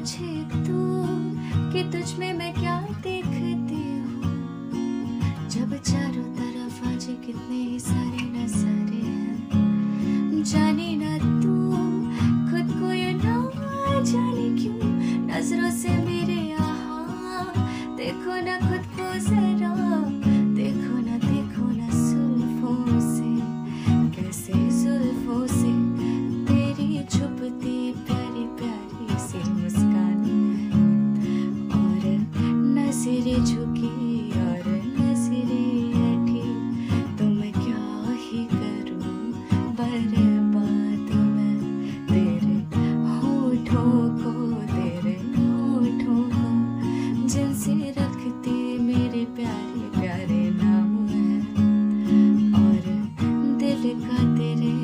पूछे तू, कि तुझ में मैं क्या देखती हूँ? जब चारों तरफ़ आज कितने ही सारे नजारे हैं। जाने ना तू, खुद को ये ना जाने क्यों नज़रों से तो तेरे होठों को, तेरे होठों को जैसे रखते मेरे प्यारे प्यारे नाम है। और दिल का तेरे